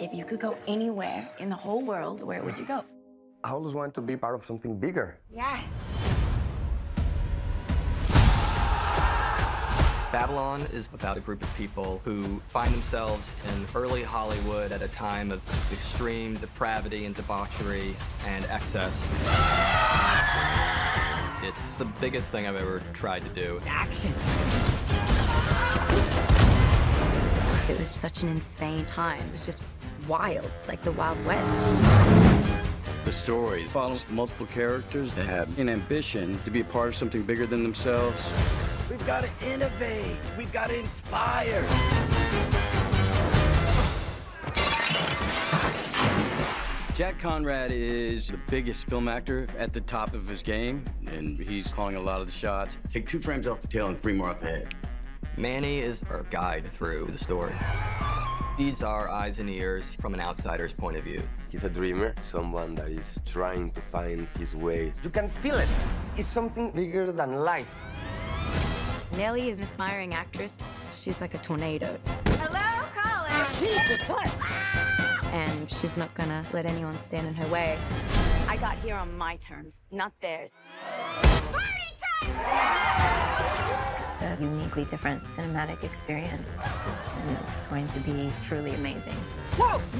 If you could go anywhere in the whole world, where would you go? I always wanted to be part of something bigger. Yes. Babylon is about a group of people who find themselves in early Hollywood at a time of extreme depravity and debauchery and excess. It's the biggest thing I've ever tried to do. Action. It was such an insane time. It was just wild, like the Wild West. The story follows multiple characters that have an ambition to be a part of something bigger than themselves. We've got to innovate. We've got to inspire. Jack Conrad is the biggest film actor at the top of his game, and he's calling a lot of the shots. Take two frames off the tail and three more off the head. Manny is our guide through the story. These are eyes and ears from an outsider's point of view. He's a dreamer, someone that is trying to find his way. You can feel it. It's something bigger than life. Nellie is an aspiring actress. She's like a tornado. Hello, Colin. Ah, and she's not gonna let anyone stand in her way. I got here on my terms, not theirs. Party time! It's a uniquely different cinematic experience. And it's going to be truly amazing.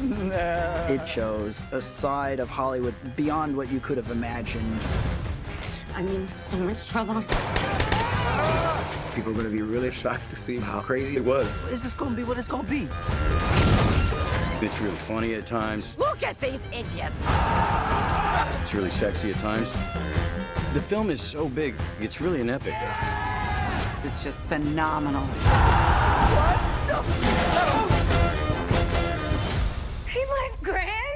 It shows a side of Hollywood beyond what you could have imagined. I'm in so much trouble. People are going to be really shocked to see how crazy it was. What is this going to be? What is going to be? It's really funny at times. Look at these idiots. It's really sexy at times. The film is so big, it's really an epic. It's just phenomenal. No! Grant?